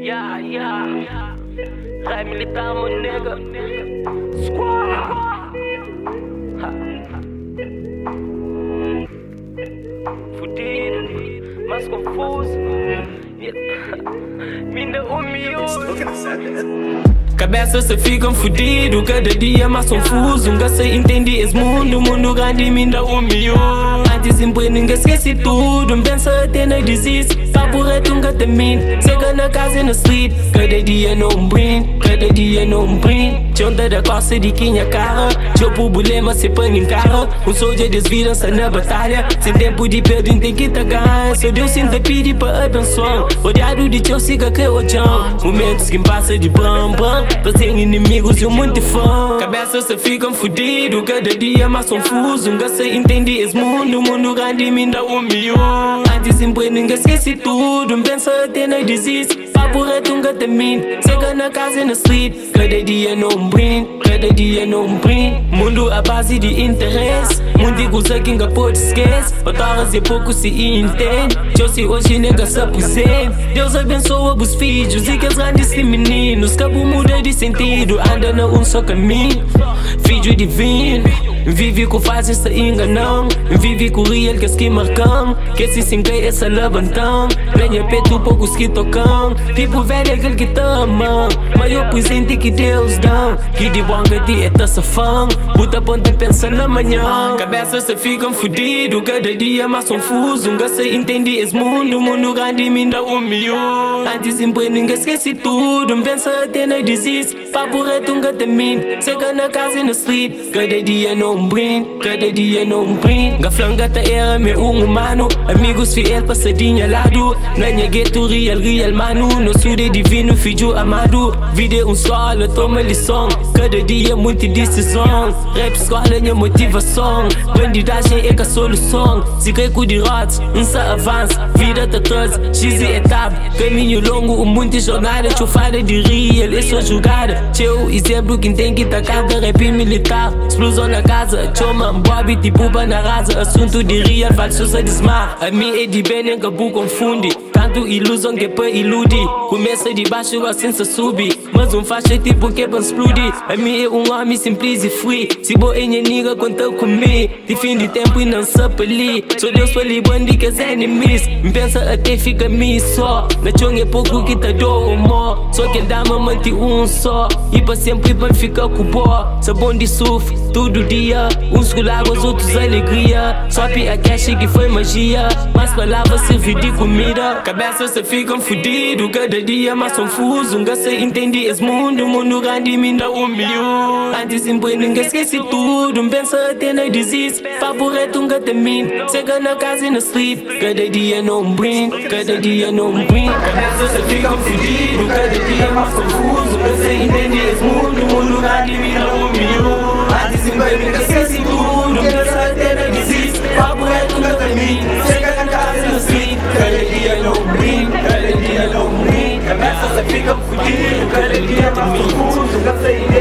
Yeah, yeah. Rap militar, mon nigga. Squad. Ha. Fudido, mas confuso. Ainda humilde. Cabeça se ficam fudido, cada dia mais confuso. Nunca se entende esse mundo, mundo grande me ainda humilde. Antes emprego, ninguém esquece tudo. Pensa até na desiste. Papo reto, nunca termina. Chega na casa e na street. Cada dia não brin, cada dia não brin. De quem a cara. Seu problema se põe em carro. Um soldier desvira-se na batalha. Sem tempo de perder, tem que tagar. Só Deus sinta pedir para abençoar. Odiado de teu siga que o chão. Momentos que passa de bram bram. Passei inimigos e um monte de fã. Cabeça se ficam fudido. Cada dia mais confuso. Nunca se entende esse mundo. Mundo grande me dá humilde. Antes emprego, ninguém esquece tudo. Pensa até na desiste. Papo reto, nunca termina. Chega na casa e na street. Cada dia não brin, cada dia não brin. Mundo à base de interesse. Mundo coisa que nunca pode esquecer. Outras e pouco se entende. Eu se hoje nega aposenta. Deus abençoa os filhos e que as grandes meninos. Cabo muda de sentido, anda na um só caminho. Filho divino. Vive com fase se enganam Vive com real que se marcam Que se singai essa levantão Venha peito poucos que tocam Tipo velho aquele que te ama. Maior presente que Deus dá Que de bom que te é taça fã Puta ponta pensa na manhã Cabeça se ficam fudido Cada dia mais confuso Nunca se entende esse mundo Mundo grande me dá humilde Antes emprego ninguém esquece tudo Pensa até na desiste Papo reto nunca termina Chega na casa e na street Cada dia não brin, cada dia não brin Gaflanga ta era me um humano. Amigos fiel passadinha lado Na minha gueto real, real mano No sude divino, filho amado. Vida um solo, toma lição. Cada dia muita decisão. Rap escola, minha motivação. Bandidagem é que a solução. Se cai com derrotas, um se avança Vida te traz, x etapa. Caminho longo, um monte jornada. Chufada de real, é só jogada Teu exemplo, quem tem que tacar Rap militar, explosão na casa Choma mbobi tipupa na rasa Assunto de real, falso se desmar A mim é de bem, nem cabu confunde Canto ilusão que pra ilude Começa de baixo assim se sube. Mas um faixa tipo que pra explodir. A mim é um homem simples e free. Se boa em nigga conta comigo. De fim de tempo e não se ali Sou Deus para libando que as enemies? Me pensa até fica me só. Na chong é pouco que te dou humor Só que dá me manter um só. E para sempre vai ficar com boa Sabão de surf, todo dia. Uns colagam, os outros alegria. Só a cash que foi magia. Mas palavras servir de comida Cabeça se ficam fudido Cada dia mais confuso Nunca se entende esse mundo Mundo grande me dá humilde Antes emprego ninguém esquece tudo Pensa até na desiste Papo reto nunca termina Chega na casa e na street Cada dia não brin Cada dia não brin Cabeça se ficam fudido Cada dia mais confuso Nunca se entende esse mundo Mundo grande me dá humilde Antes emprego ninguém esquece Cabeça se ficam fudido Cada dia